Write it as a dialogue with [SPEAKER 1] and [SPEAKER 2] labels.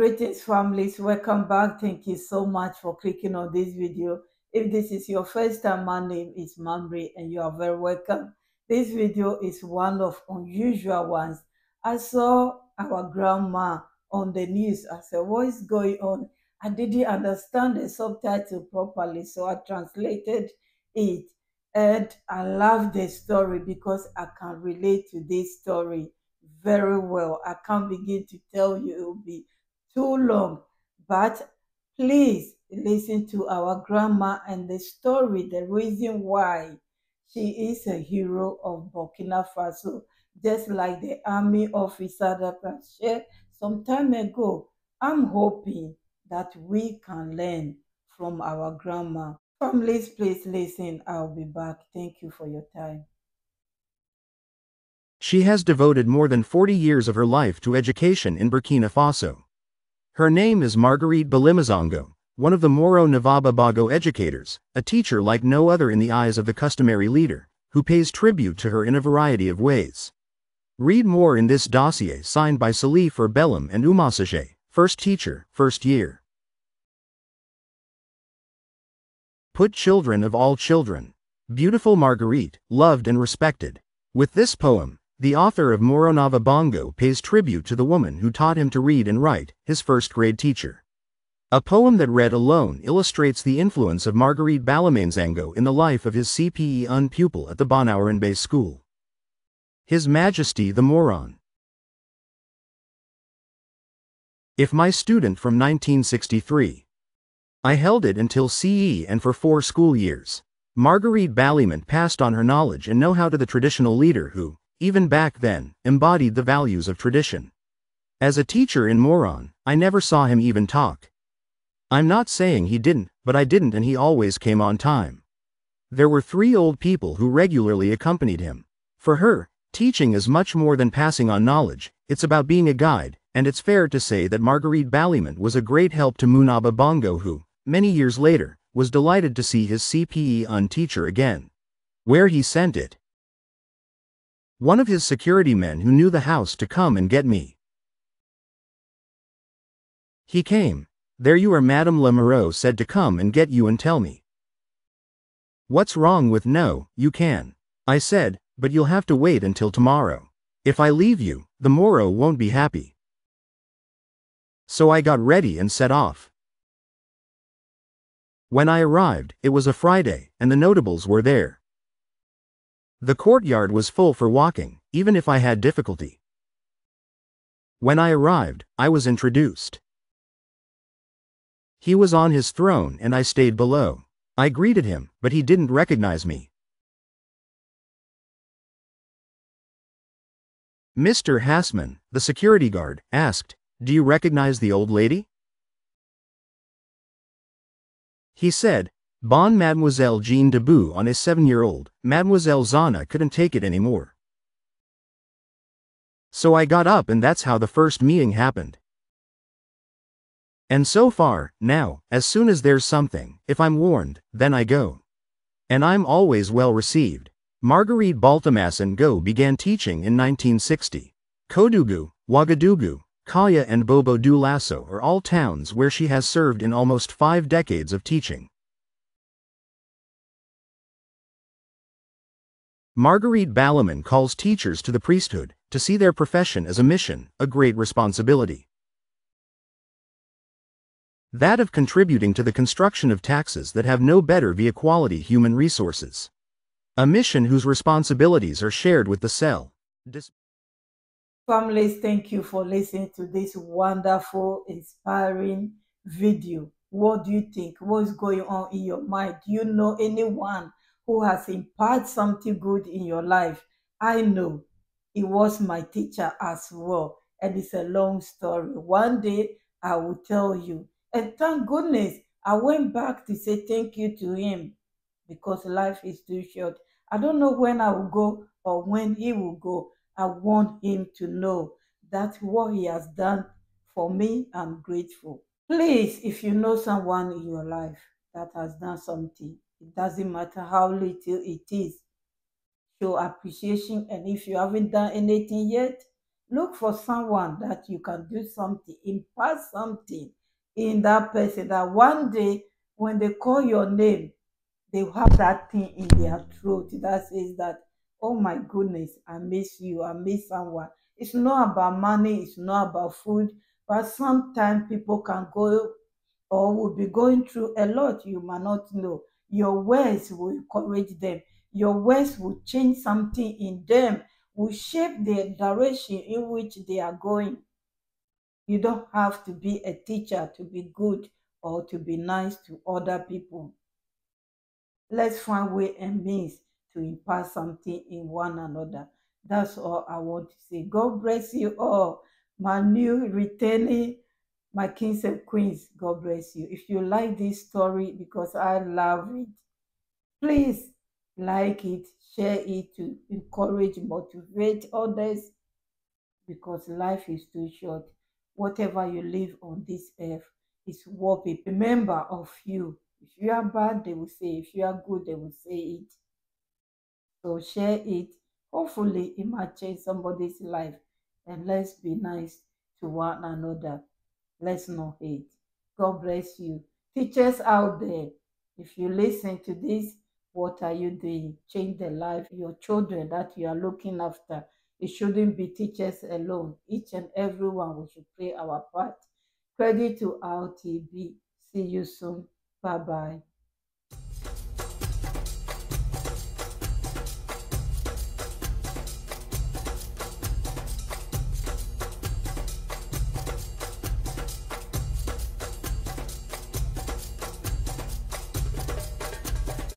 [SPEAKER 1] Greetings families, welcome back. Thank you so much for clicking on this video. If this is your first time, my name is Mamri and you are very welcome. This video is one of unusual ones. I saw our grandma on the news. I said, what is going on? I didn't understand the subtitle properly, so I translated it. And I love the story because I can relate to this story very well. I can't begin to tell you, it will be too long, but please listen to our grandma and the story, the reason why she is a hero of Burkina Faso, just like the army officer that I shared some time ago. I'm hoping that we can learn from our grandma. Families, please listen. I'll be back. Thank you for your time.
[SPEAKER 2] She has devoted more than 40 years of her life to education in Burkina Faso. Her name is Marguerite Balimazongo, one of the Moro Navaba Bago educators, a teacher like no other in the eyes of the customary leader, who pays tribute to her in a variety of ways. Read more in this dossier signed by Salif Erbellam and Umasage, first teacher, first year. Put children of all children. Beautiful Marguerite, loved and respected. With this poem, the author of Moronava Bongo pays tribute to the woman who taught him to read and write, his first grade teacher. A poem that read alone illustrates the influence of Marguerite Balamanzango in the life of his CPE UN pupil at the Bonauran Bay School. His Majesty the Moron. If my student from 1963. I held it until CE and for four school years. Marguerite Balliment passed on her knowledge and know-how to the traditional leader who, even back then, embodied the values of tradition. As a teacher in Moron, I never saw him even talk. I'm not saying he didn't, but I didn't and he always came on time. There were three old people who regularly accompanied him. For her, teaching is much more than passing on knowledge, it's about being a guide, and it's fair to say that Marguerite Balliment was a great help to Munaba Bongo who, many years later, was delighted to see his CPE UN teacher again. Where he sent it, one of his security men who knew the house to come and get me. He came. There you are Madame Lemoreau said to come and get you and tell me. What's wrong with no, you can. I said, but you'll have to wait until tomorrow. If I leave you, the Moro won't be happy. So I got ready and set off. When I arrived, it was a Friday, and the notables were there. The courtyard was full for walking, even if I had difficulty. When I arrived, I was introduced. He was on his throne and I stayed below. I greeted him, but he didn't recognize me. Mr. Hassman, the security guard, asked, Do you recognize the old lady? He said, Bon Mademoiselle Jean Debout on a seven-year-old, Mademoiselle Zana couldn't take it anymore. So I got up and that's how the first meeting happened. And so far, now, as soon as there's something, if I'm warned, then I go. And I'm always well received. Marguerite Baltamasan Go began teaching in 1960. Koudougou, Ouagadougou, Kaya and Bobo Dioulasso are all towns where she has served in almost five decades of teaching. Marguerite Balaman calls teachers to the priesthood, to see their profession as a mission, a great responsibility. That of contributing to the construction of taxes that have no better via quality human resources. A mission whose responsibilities are shared with the cell.
[SPEAKER 1] Families, thank you for listening to this wonderful, inspiring video. What do you think? What's going on in your mind? Do you know anyone who has imparted something good in your life. I know he was my teacher as well. And it's a long story. One day I will tell you. And thank goodness I went back to say thank you to him because life is too short. I don't know when I will go or when he will go. I want him to know that what he has done for me, I'm grateful. Please, if you know someone in your life that has done something, it doesn't matter how little it is. Show appreciation. And if you haven't done anything yet, Look for someone that you can do something, impart something in that person that one day when they call your name, they have that thing in their throat that says that, oh my goodness, I miss you, I miss someone. It's not about money, it's not about food, but sometimes people can go or will be going through a lot you might not know. Your words will encourage them. Your words will change something in them, will shape the direction in which they are going. You don't have to be a teacher to be good or to be nice to other people. Let's find way and means to impart something in one another. That's all I want to say. God bless you all. My new returning, my kings and queens, God bless you. If you like this story, because I love it, please like it, share it to encourage, motivate others, because life is too short. Whatever you live on this earth is worth it. Remember of you. If you are bad, they will say. If you are good, they will say it. So share it. Hopefully, it might change somebody's life. And let's be nice to one another. Let's not hate. God bless you. Teachers out there, if you listen to this, what are you doing? Change the life your children that you are looking after. It shouldn't be teachers alone. Each and everyone, we should play our part. Credit to RTB. See you soon. Bye bye.